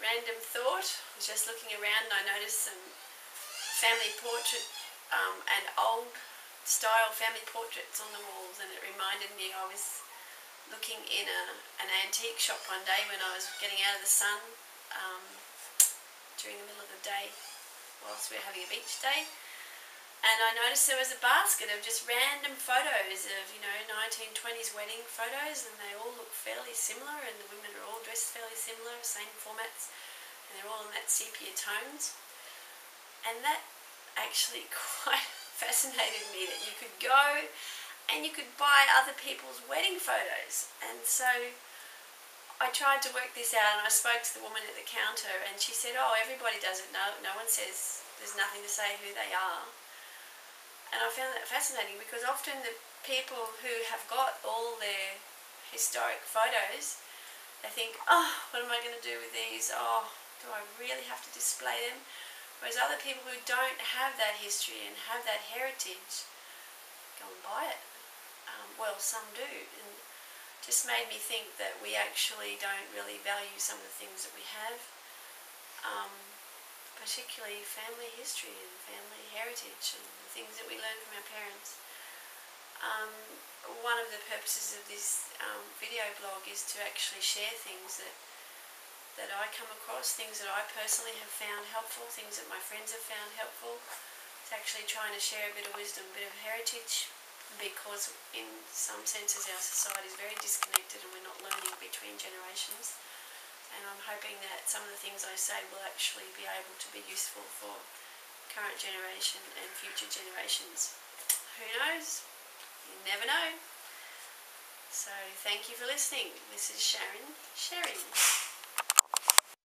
random thought. I was just looking around and I noticed some family portrait um, and old style family portraits on the walls and it reminded me I was looking in a, an antique shop one day when I was getting out of the sun um, during the middle of the day whilst we were having a beach day and I noticed there was a basket of just random photos of, you know, 1920s wedding photos, and they all look fairly similar, and the women are all dressed fairly similar, same formats, and they're all in that sepia tones. And that actually quite fascinated me that you could go and you could buy other people's wedding photos. And so I tried to work this out, and I spoke to the woman at the counter, and she said, "Oh, everybody does it. No, no one says there's nothing to say who they are." And I found that fascinating because often the people who have got all their historic photos, they think, oh, what am I going to do with these? Oh, do I really have to display them? Whereas other people who don't have that history and have that heritage go and buy it. Um, well, some do. And just made me think that we actually don't really value some of the things that we have. Um, particularly family history and family heritage and the things that we learn from our parents. Um, one of the purposes of this um, video blog is to actually share things that that I come across, things that I personally have found helpful, things that my friends have found helpful. It's actually trying to share a bit of wisdom, a bit of heritage, because in some senses our society is very disconnected and we're not learning between generations and I'm hoping that some of the things I say will actually be able to be useful for current generation and future generations. Who knows? You never know. So thank you for listening. This is Sharon sharing.